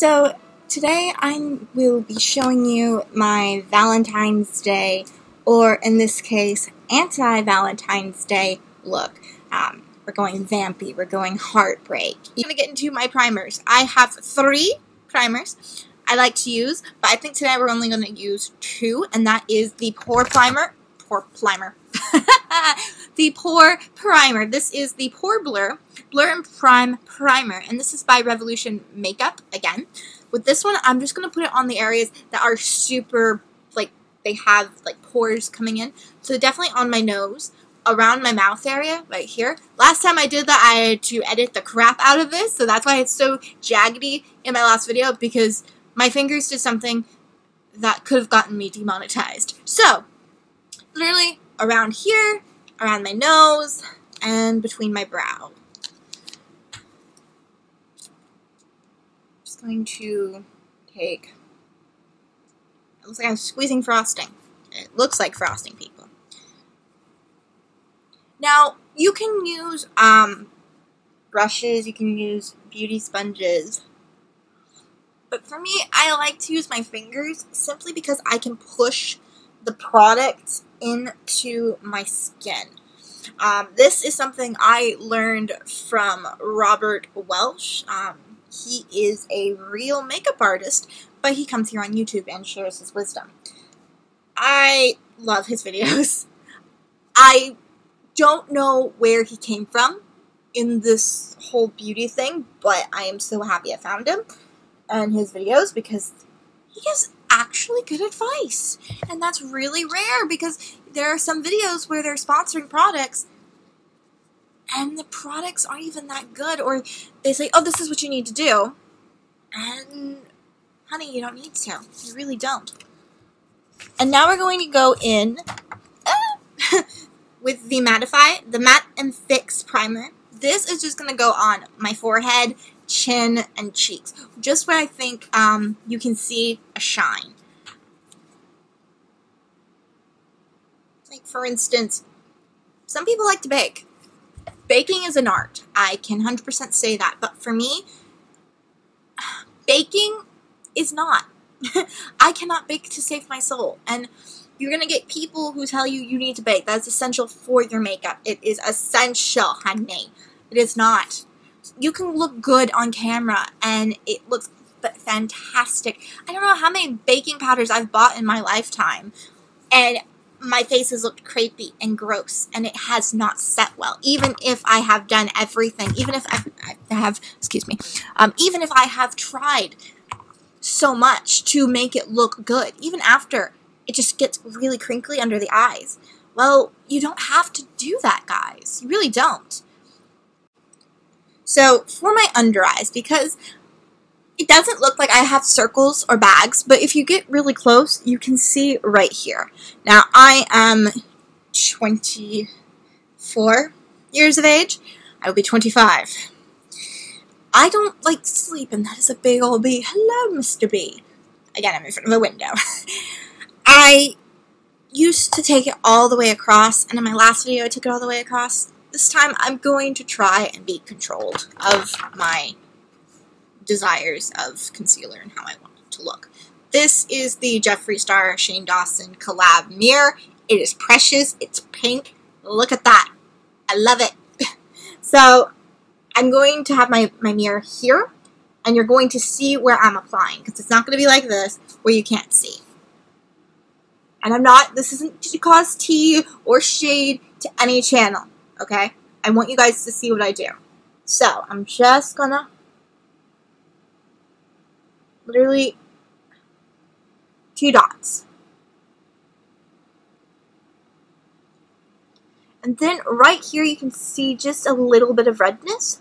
So today I will be showing you my Valentine's Day, or in this case, anti-Valentine's Day look. Um, we're going vampy, we're going heartbreak. I'm going to get into my primers. I have three primers I like to use, but I think today we're only going to use two, and that is the Pore Primer. Pore Primer. the Pore Primer. This is the Pore Blur, Blur and Prime Primer, and this is by Revolution Makeup, again. With this one, I'm just going to put it on the areas that are super, like, they have, like, pores coming in. So definitely on my nose, around my mouth area, right here. Last time I did that, I had to edit the crap out of this, so that's why it's so jaggedy in my last video, because my fingers did something that could have gotten me demonetized. So, literally around here, around my nose, and between my brow. Just going to take, it looks like I'm squeezing frosting. It looks like frosting, people. Now, you can use um, brushes, you can use beauty sponges, but for me, I like to use my fingers simply because I can push the product into my skin. Um, this is something I learned from Robert Welsh. Um, he is a real makeup artist, but he comes here on YouTube and shares his wisdom. I love his videos. I don't know where he came from in this whole beauty thing, but I am so happy I found him and his videos because he gives actually good advice. And that's really rare because there are some videos where they're sponsoring products and the products aren't even that good or they say, "Oh, this is what you need to do." And honey, you don't need to. You really don't. And now we're going to go in uh, with the Mattify, the Matte and Fix Primer. This is just going to go on my forehead chin, and cheeks. Just where I think um, you can see a shine. Like, for instance, some people like to bake. Baking is an art. I can 100% say that. But for me, baking is not. I cannot bake to save my soul. And you're going to get people who tell you you need to bake. That's essential for your makeup. It is essential, honey. It is not you can look good on camera and it looks fantastic. I don't know how many baking powders I've bought in my lifetime and my face has looked crepey and gross and it has not set well. Even if I have done everything even if I, have excuse me um, even if I have tried so much to make it look good even after it just gets really crinkly under the eyes well you don't have to do that guys. You really don't so for my under eyes, because it doesn't look like I have circles or bags, but if you get really close, you can see right here. Now, I am 24 years of age. I will be 25. I don't like sleep, and that is a big old B. Hello, Mr. B. Again, I'm in front of a window. I used to take it all the way across, and in my last video, I took it all the way across this time I'm going to try and be controlled of my desires of concealer and how I want it to look. This is the Jeffree Star Shane Dawson collab mirror. It is precious. It's pink. Look at that. I love it. so I'm going to have my, my mirror here and you're going to see where I'm applying because it's not going to be like this where you can't see. And I'm not, this isn't to cause tea or shade to any channel okay? I want you guys to see what I do. So, I'm just gonna literally two dots. And then right here you can see just a little bit of redness.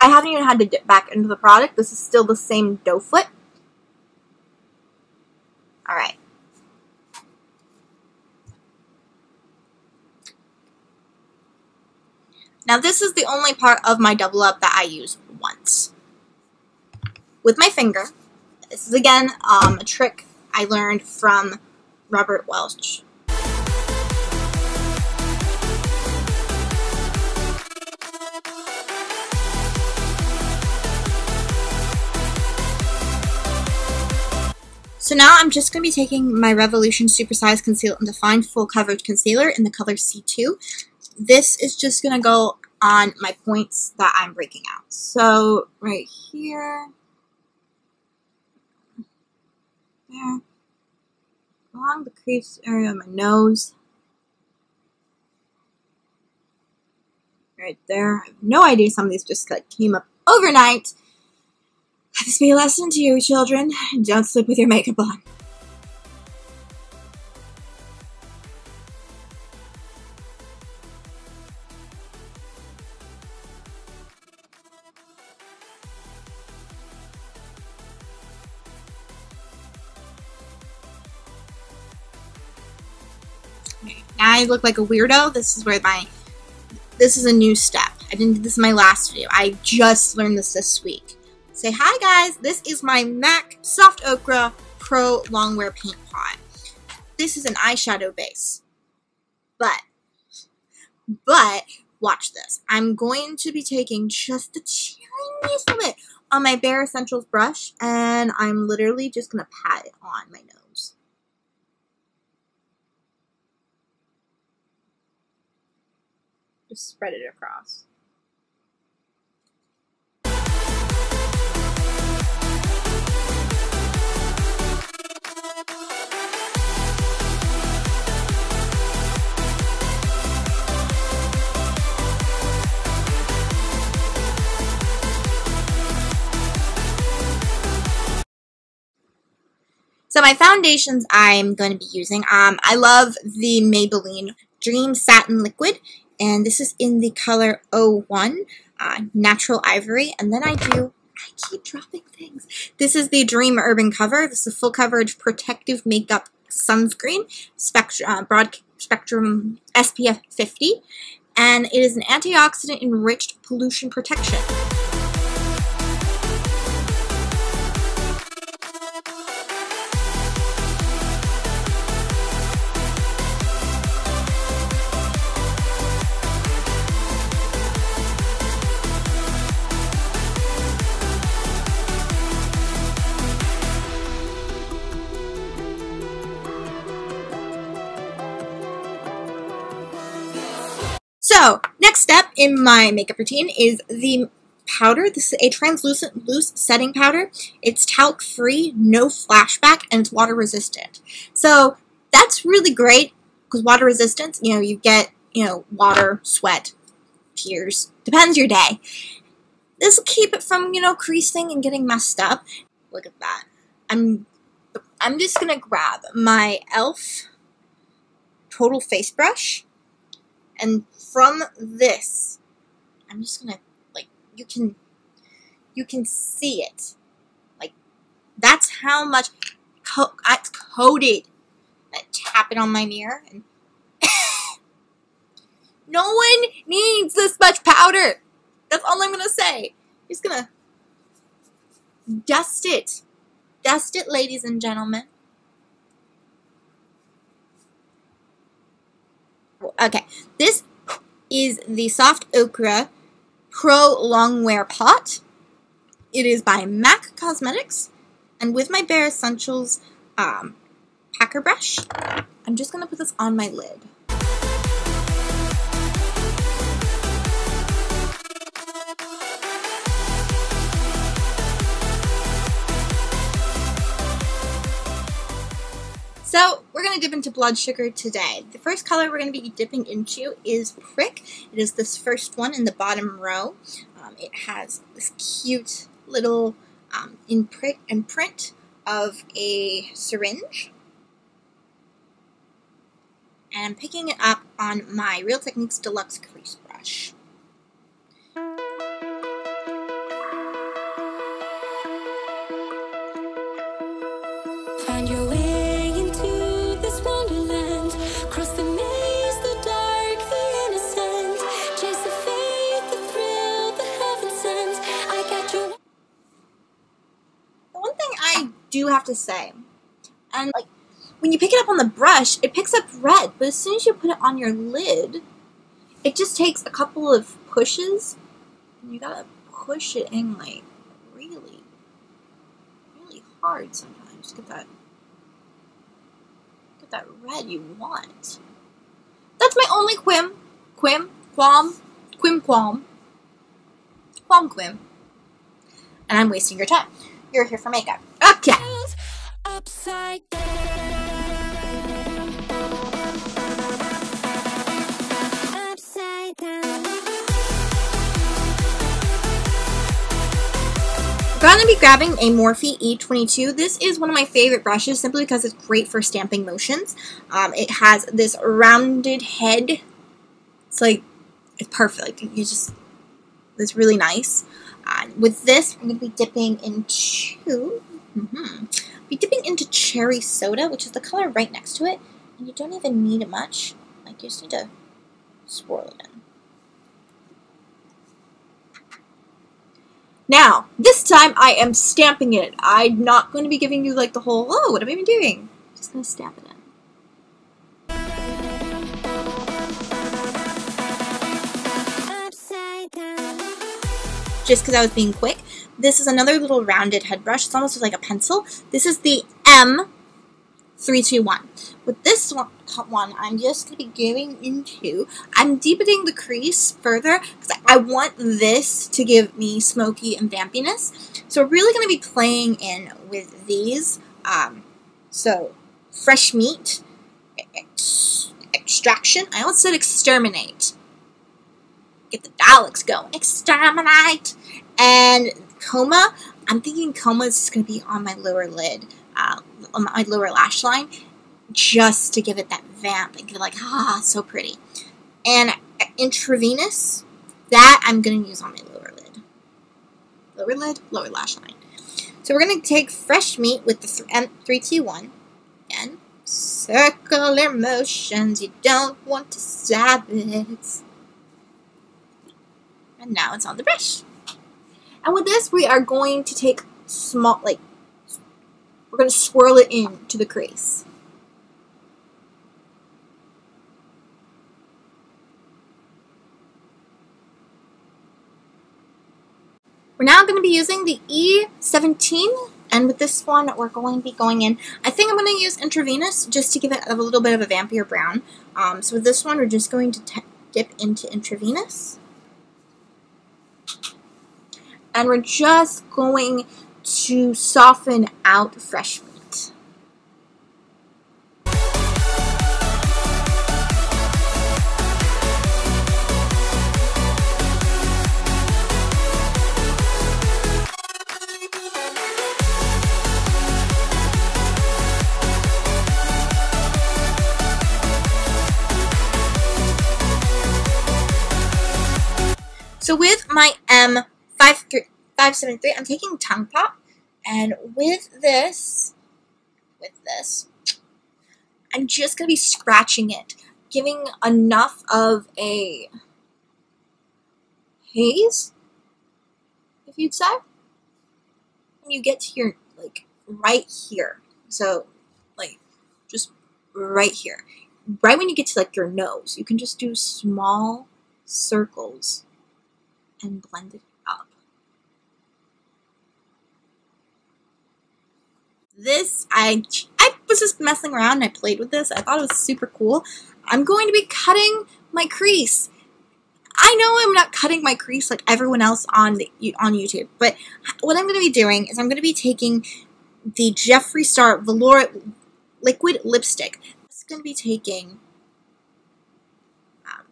I haven't even had to dip back into the product. This is still the same doe foot. Alright. Now this is the only part of my double up that I use once. With my finger, this is again um, a trick I learned from Robert Welsh. So now I'm just going to be taking my Revolution Super Size Conceal and Define Full Coverage Concealer in the color C2 this is just going to go on my points that I'm breaking out. So right here, there, along the crease area of my nose, right there. I have no idea some of these just like came up overnight. Let this be a lesson to you, children. Don't sleep with your makeup on. I look like a weirdo. This is where my, this is a new step. I didn't do this in my last video. I just learned this this week. Say hi guys, this is my MAC Soft Ochre Pro Longwear Paint Pot. This is an eyeshadow base. But, but, watch this. I'm going to be taking just the tiniest bit of it on my Bare Essentials brush and I'm literally just going to pat it on my nose. Just spread it across. So my foundations I'm going to be using, um, I love the Maybelline Dream Satin Liquid, and this is in the color 01, uh, Natural Ivory, and then I do, I keep dropping things. This is the Dream Urban Cover. This is a full coverage protective makeup sunscreen, spectrum, uh, broad spectrum SPF 50, and it is an antioxidant enriched pollution protection. So, next step in my makeup routine is the powder. This is a translucent loose setting powder. It's talc free, no flashback, and it's water resistant. So that's really great because water resistance, you know, you get, you know, water, sweat, tears, depends your day. This will keep it from, you know, creasing and getting messed up. Look at that. I'm I'm just gonna grab my e.l.f. Total Face Brush and from this, I'm just gonna, like, you can, you can see it. Like, that's how much, co it's coated. I tap it on my mirror and no one needs this much powder. That's all I'm gonna say. Just gonna dust it. Dust it, ladies and gentlemen. Okay, this is the Soft Ochre Pro Longwear Pot. It is by MAC Cosmetics, and with my Bare Essentials um, packer brush, I'm just going to put this on my lid. So we're going to dip into blood sugar today. The first color we're going to be dipping into is Prick. It is this first one in the bottom row. Um, it has this cute little um, imprint, imprint of a syringe. And I'm picking it up on my Real Techniques Deluxe Crease Brush. Have to say. And like when you pick it up on the brush, it picks up red, but as soon as you put it on your lid, it just takes a couple of pushes and you gotta push it in like really, really hard sometimes. Get that get that red you want. That's my only quim, quim, qualm, quim, qualm, qualm, quim. And I'm wasting your time. You're here for makeup. Going to be grabbing a Morphe E22. This is one of my favorite brushes simply because it's great for stamping motions. Um, it has this rounded head. It's like, it's perfect. You just, it's really nice. Uh, with this, I'm going to be dipping into, mm -hmm, be dipping into cherry soda, which is the color right next to it. And you don't even need much. Like, you just need to swirl it in. Now, this time I am stamping it. I'm not going to be giving you like the whole, oh, what am I even doing? Just going to stamp it in. Just because I was being quick. This is another little rounded head brush. It's almost like a pencil. This is the M321. With this one, one I'm just going to be going into, I'm deepening the crease further because I want this to give me smoky and vampiness. So we're really going to be playing in with these. Um, so, fresh meat, ex extraction, I almost said exterminate. Get the Daleks going. Exterminate! And coma, I'm thinking coma is just going to be on my lower lid, uh, on my lower lash line just to give it that vamp and get like, ah, so pretty. And intravenous, that I'm going to use on my lower lid. Lower lid, lower lash line. So we're going to take fresh meat with the 321 and circular motions. You don't want to stab it. And now it's on the brush. And with this, we are going to take small, like, we're going to swirl it in to the crease. We're now going to be using the E17, and with this one, we're going to be going in, I think I'm going to use intravenous just to give it a little bit of a vampier brown. Um, so with this one, we're just going to dip into intravenous. And we're just going to soften out fresh meat. So with my M573, I'm taking Tongue Pop, and with this, with this, I'm just going to be scratching it, giving enough of a haze, if you'd say. When you get to your, like, right here. So, like, just right here. Right when you get to, like, your nose, you can just do small circles and blend it up. This, I, I was just messing around and I played with this. I thought it was super cool. I'm going to be cutting my crease. I know I'm not cutting my crease like everyone else on the, on YouTube, but what I'm going to be doing is I'm going to be taking the Jeffree Star Velour liquid lipstick. It's going to be taking um,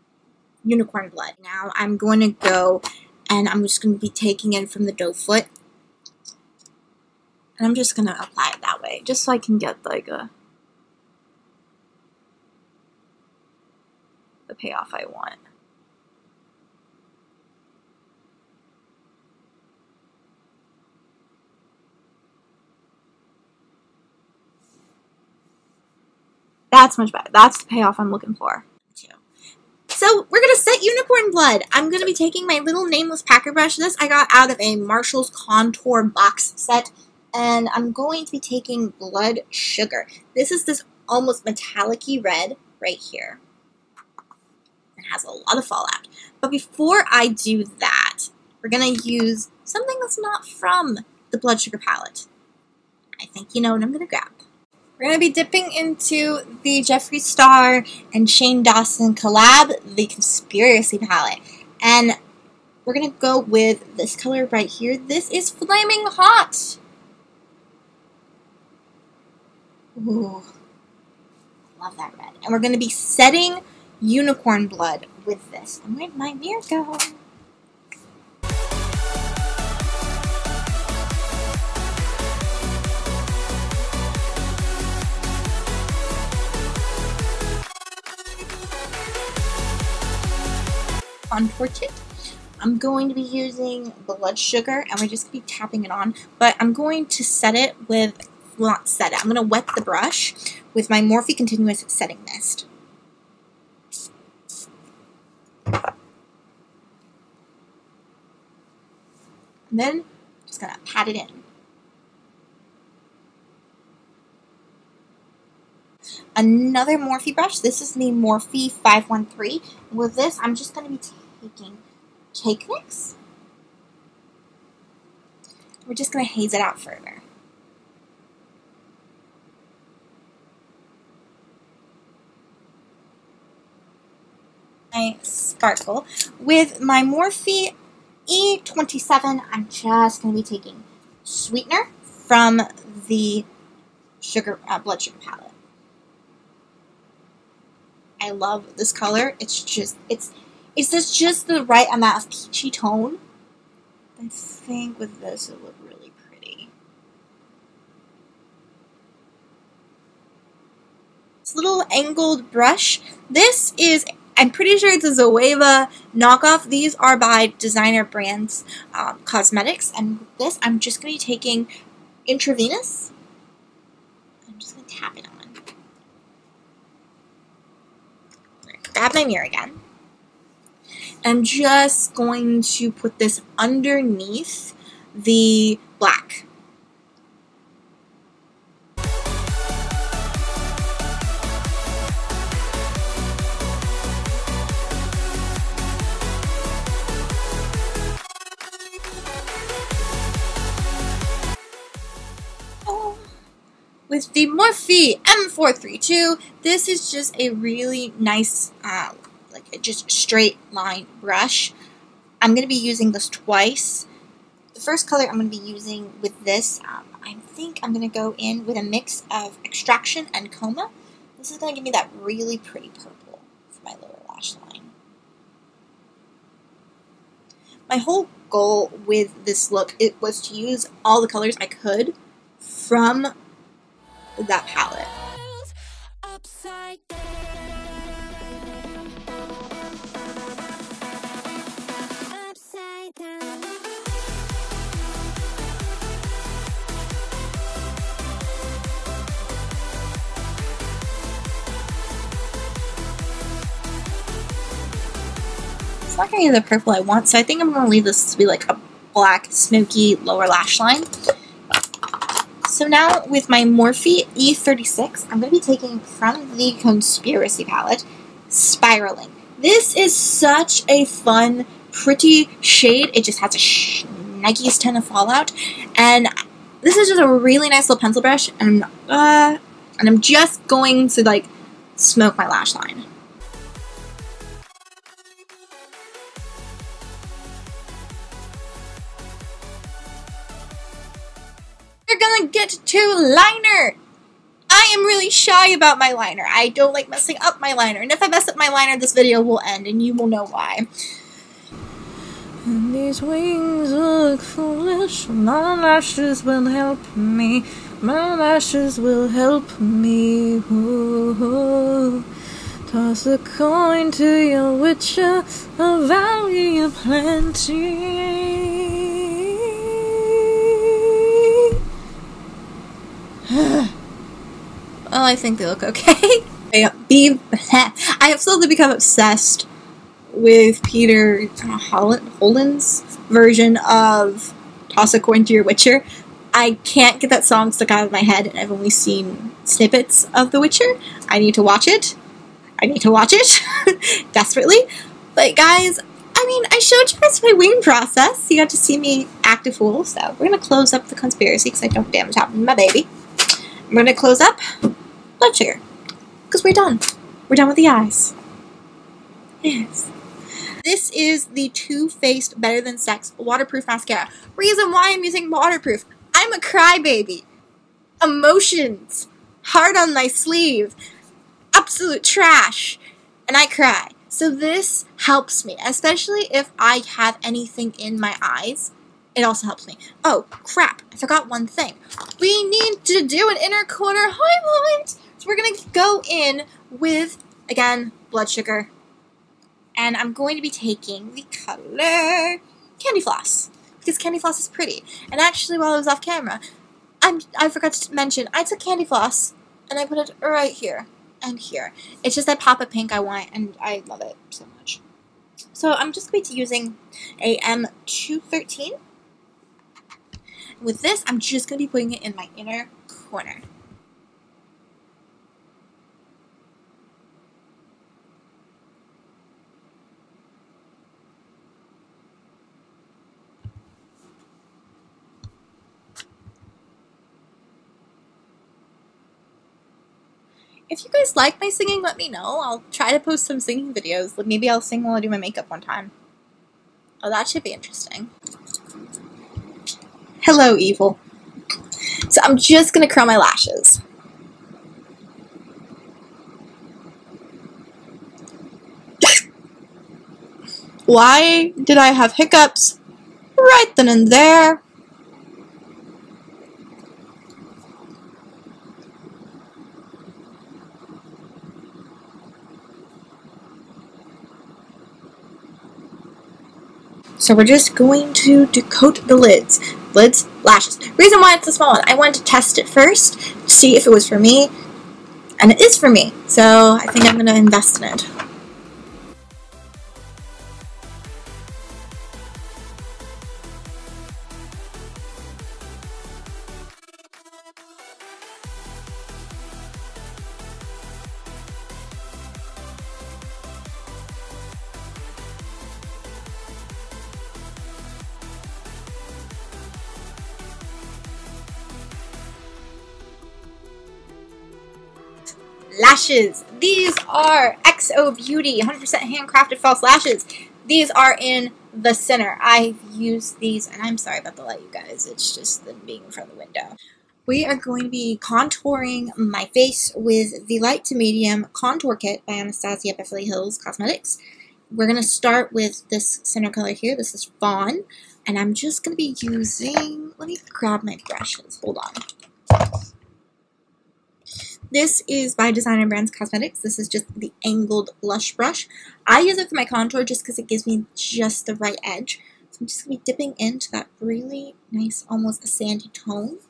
unicorn blood. Now I'm going to go and I'm just going to be taking it from the doe foot. And I'm just going to apply it that way, just so I can get like a the payoff I want. That's much better. That's the payoff I'm looking for. So we're going to set unicorn blood. I'm going to be taking my little nameless packer brush. This I got out of a Marshall's Contour box set. And I'm going to be taking blood sugar. This is this almost metallic red right here. It has a lot of fallout. But before I do that, we're going to use something that's not from the blood sugar palette. I think you know what I'm going to grab. We're going to be dipping into the Jeffree Star and Shane Dawson collab, the Conspiracy palette. And we're going to go with this color right here. This is Flaming Hot. Ooh, love that red. And we're going to be setting Unicorn Blood with this. And where'd my mirror go? contour it. I'm going to be using blood sugar and we're just going to be tapping it on, but I'm going to set it with, well not set it, I'm going to wet the brush with my Morphe Continuous Setting Mist. And then just going to pat it in. Another Morphe brush. This is the Morphe 513. With this, I'm just going to be taking cake mix. We're just going to haze it out further. My sparkle. With my Morphe E27, I'm just going to be taking sweetener from the sugar uh, blood sugar palette. I love this color. It's just it's it's just just the right amount of peachy tone. I think with this it would really pretty. This little angled brush. This is I'm pretty sure it's a Zoeva knockoff. These are by designer brands um, cosmetics. And this, I'm just going to be taking intravenous. I'm just going to tap it on. grab my mirror again. I'm just going to put this underneath the black. Morphe M432. This is just a really nice, uh, like just straight line brush. I'm going to be using this twice. The first color I'm going to be using with this, um, I think I'm going to go in with a mix of Extraction and Coma. This is going to give me that really pretty purple for my lower lash line. My whole goal with this look it was to use all the colors I could from that palette. It's not to be the purple I want, so I think I'm going to leave this to be like a black, smoky lower lash line. So now with my Morphe E36, I'm going to be taking from the Conspiracy palette, Spiraling. This is such a fun, pretty shade. It just has a shnikes ton of fallout. And this is just a really nice little pencil brush. And, uh, and I'm just going to, like, smoke my lash line. We're gonna get to liner. I am really shy about my liner. I don't like messing up my liner. And if I mess up my liner, this video will end, and you will know why. And these wings look foolish. My lashes will help me. My lashes will help me. Ooh. Toss a coin to your witcher, a value plenty. well, I think they look okay. I have slowly become obsessed with Peter Holland, Holden's version of Toss a Coin to Your Witcher. I can't get that song stuck out of my head, and I've only seen snippets of The Witcher. I need to watch it. I need to watch it desperately. But guys, I mean, I showed you guys my wing process. You got to see me act a fool, so we're gonna close up the conspiracy because I don't damage half my baby. I'm going to close up blood sugar. Because we're done. We're done with the eyes. Yes. This is the Too Faced Better Than Sex Waterproof Mascara. Reason why I'm using waterproof. I'm a crybaby. Emotions. Hard on my sleeve. Absolute trash. And I cry. So this helps me, especially if I have anything in my eyes. It also helps me. Oh, crap. I forgot one thing. We need to do an inner corner highlight. So we're going to go in with, again, blood sugar. And I'm going to be taking the color Candy Floss. Because Candy Floss is pretty. And actually, while I was off camera, I'm, I forgot to mention, I took Candy Floss and I put it right here and here. It's just that pop of pink I want, and I love it so much. So I'm just going to be using a M213 with this, I'm just going to be putting it in my inner corner. If you guys like my singing, let me know. I'll try to post some singing videos. Maybe I'll sing while I do my makeup one time. Oh, that should be interesting. Hello, evil. So I'm just gonna curl my lashes. Why did I have hiccups right then and there? So we're just going to decoat the lids. Lids, lashes. Reason why it's a small one, I wanted to test it first, see if it was for me, and it is for me. So I think I'm going to invest in it. Lashes. These are XO Beauty 100% handcrafted false lashes. These are in the center. I've used these, and I'm sorry about the light, you guys. It's just them being in front of the window. We are going to be contouring my face with the light to medium contour kit by Anastasia Beverly Hills Cosmetics. We're going to start with this center color here. This is Fawn. And I'm just going to be using, let me grab my brushes. Hold on. This is by Designer Brands Cosmetics. This is just the angled blush brush. I use it for my contour just because it gives me just the right edge. So I'm just going to be dipping into that really nice, almost a sandy tone.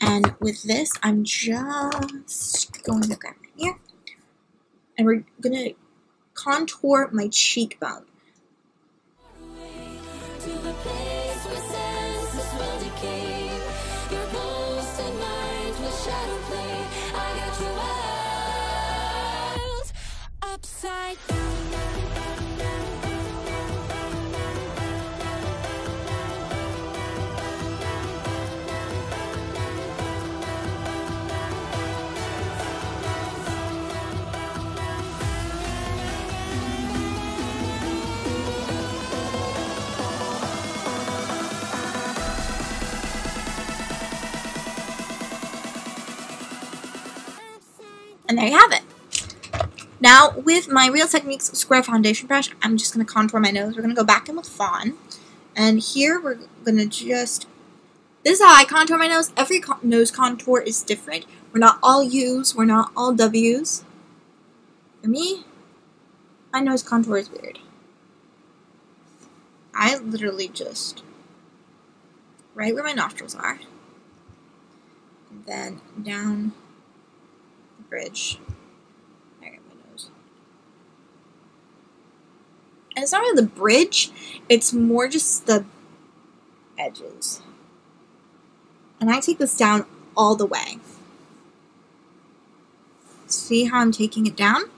And with this, I'm just going to grab it here. And we're going to contour my cheekbone. And there you have it. Now, with my Real Techniques Square Foundation Brush, I'm just going to contour my nose. We're going to go back in with Fawn. And here, we're going to just... This is how I contour my nose. Every co nose contour is different. We're not all U's. We're not all W's. For me, my nose contour is weird. I literally just... Right where my nostrils are. And then down bridge. And it's not really the bridge, it's more just the edges. And I take this down all the way. See how I'm taking it down?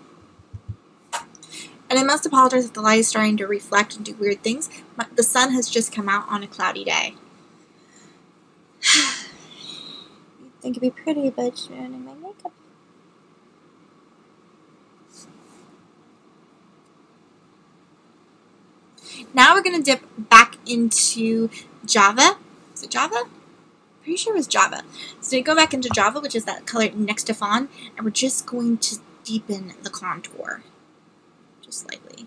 And I must apologize if the light is starting to reflect and do weird things. The sun has just come out on a cloudy day. think it'd be pretty, but it's ruining my makeup. Now we're going to dip back into Java. Is it Java? Pretty sure it was Java. So we go back into Java, which is that color next to Fawn, and we're just going to deepen the contour just slightly.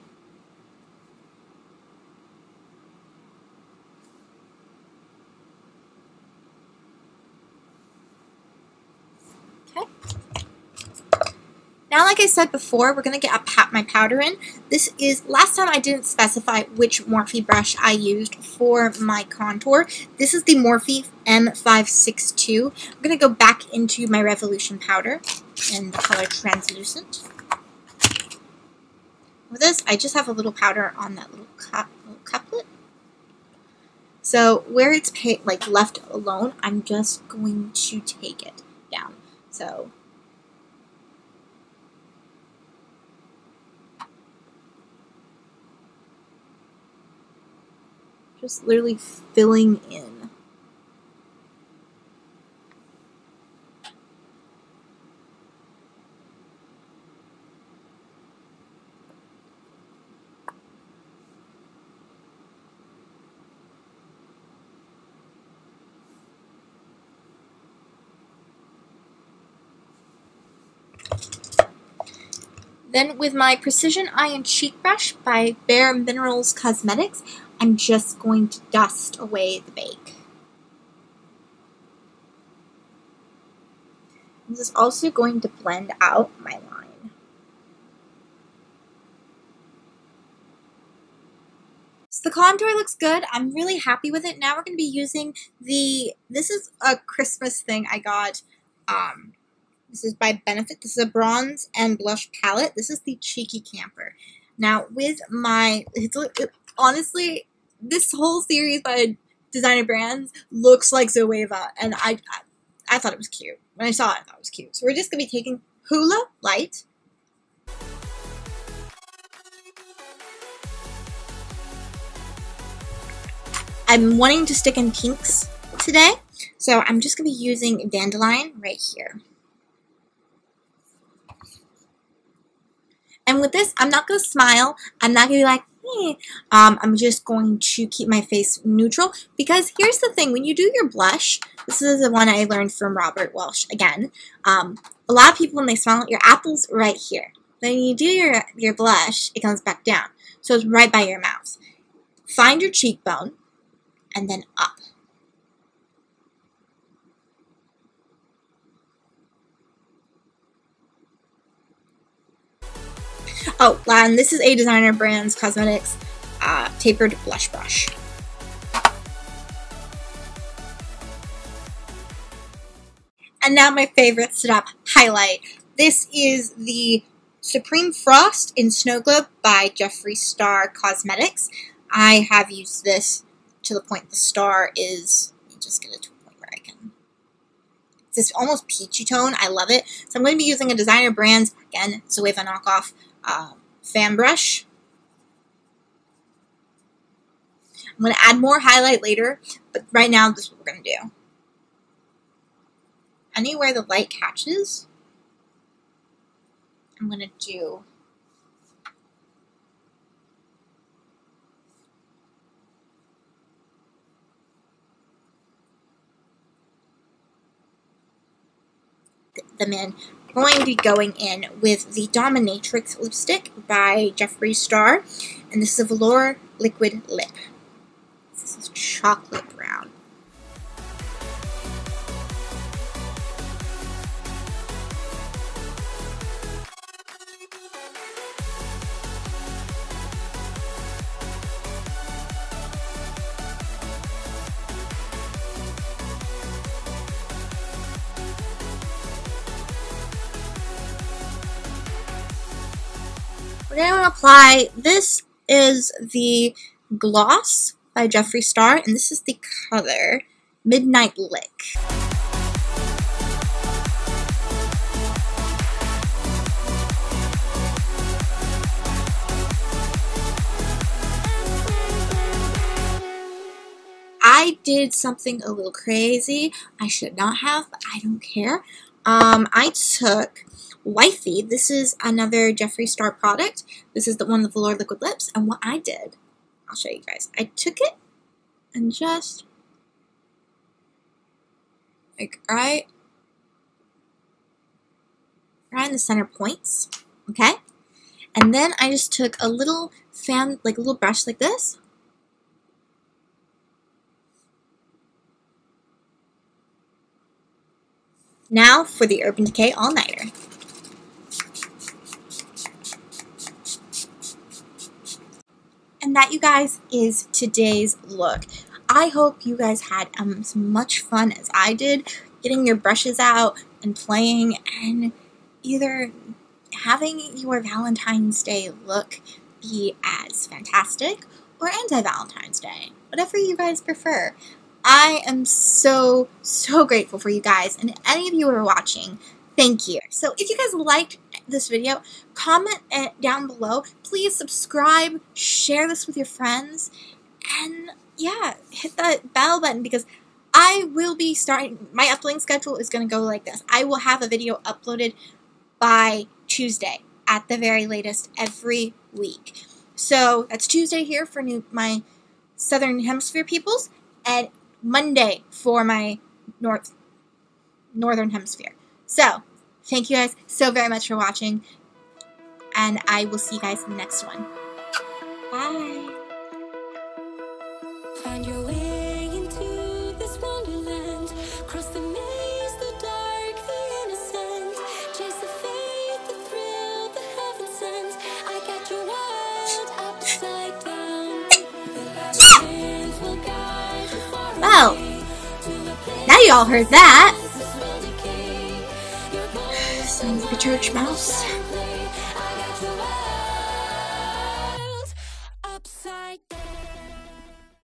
Now, like I said before, we're going to get a pat my powder in. This is, last time I didn't specify which Morphe brush I used for my contour. This is the Morphe M562. I'm going to go back into my Revolution powder in the color Translucent. With this, I just have a little powder on that little, cup, little couplet. So where it's like left alone, I'm just going to take it down. So Just literally filling in. Then with my Precision Iron Cheek Brush by Bare Minerals Cosmetics, I'm just going to dust away the bake. This is also going to blend out my line. So the contour looks good. I'm really happy with it. Now we're going to be using the, this is a Christmas thing I got. Um, this is by Benefit. This is a bronze and blush palette. This is the Cheeky Camper. Now with my, honestly, this whole series by designer brands looks like Zoeva, and I, I, I thought it was cute. When I saw it, I thought it was cute. So we're just gonna be taking Hoola Lite. I'm wanting to stick in pinks today, so I'm just gonna be using Dandelion right here. And with this, I'm not gonna smile. I'm not gonna be like, um, I'm just going to keep my face neutral because here's the thing, when you do your blush, this is the one I learned from Robert Welsh again, um, a lot of people when they smile, your apple's right here. Then you do your, your blush, it comes back down. So it's right by your mouth. Find your cheekbone and then up. Oh, and this is a designer brands cosmetics uh, tapered blush brush. And now my favorite step highlight. This is the Supreme Frost in Snow Globe by Jeffree Star Cosmetics. I have used this to the point the star is, just get it to a point where I can, it's this almost peachy tone. I love it. So I'm going to be using a designer Brands, again, Zoeva knockoff, uh, fan brush. I'm going to add more highlight later, but right now this is what we're going to do. Anywhere the light catches, I'm going to do them in going to be going in with the Dominatrix lipstick by Jeffree Star, and this is Liquid Lip. This is chocolate brown. We're going to apply, this is the gloss by Jeffree Star, and this is the color Midnight Lick. I I did something a little crazy. I should not have, but I don't care. Um, I took Wifey. This is another Jeffree Star product. This is the one the Velour Liquid Lips. And what I did, I'll show you guys. I took it and just like right, right in the center points. Okay. And then I just took a little fan, like a little brush like this. Now for the Urban Decay All Nighter. And that, you guys, is today's look. I hope you guys had um, as much fun as I did getting your brushes out and playing and either having your Valentine's Day look be as fantastic or anti-Valentine's Day, whatever you guys prefer. I am so, so grateful for you guys, and any of you who are watching, thank you. So if you guys liked this video, comment it down below. Please subscribe, share this with your friends, and yeah, hit that bell button because I will be starting, my uploading schedule is going to go like this. I will have a video uploaded by Tuesday at the very latest every week. So that's Tuesday here for new, my Southern Hemisphere peoples, and Monday for my North Northern Hemisphere. So, thank you guys so very much for watching, and I will see you guys in the next one. Bye. Find your way into this wonderland. Cross the maze, the dark, the innocent. Chase the faith, the thrill, the heaven sent. I got your world upside down. The will guide you far Well, now you all heard that. Church mouse.